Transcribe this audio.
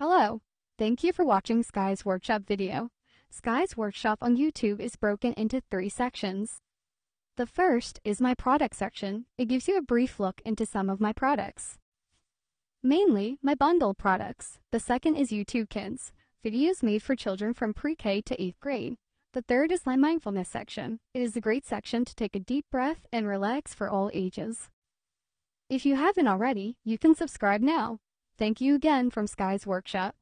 Hello. Thank you for watching Skye's Workshop video. Skye's Workshop on YouTube is broken into three sections. The first is my product section. It gives you a brief look into some of my products. Mainly, my bundle products. The second is YouTube Kids, videos made for children from pre-K to 8th grade. The third is my mindfulness section. It is a great section to take a deep breath and relax for all ages. If you haven't already, you can subscribe now. Thank you again from Skye's Workshop.